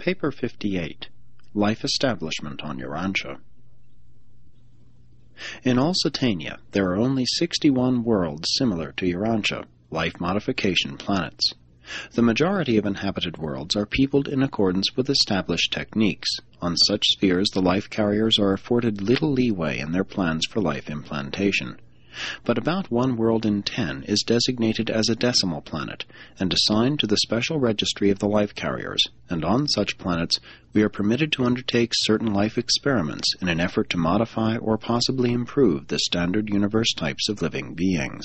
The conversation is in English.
Paper 58 Life Establishment on Urantia. In all Satania, there are only 61 worlds similar to Urantia, life modification planets. The majority of inhabited worlds are peopled in accordance with established techniques. On such spheres, the life carriers are afforded little leeway in their plans for life implantation but about one world in ten is designated as a decimal planet and assigned to the special registry of the life carriers, and on such planets we are permitted to undertake certain life experiments in an effort to modify or possibly improve the standard universe types of living beings.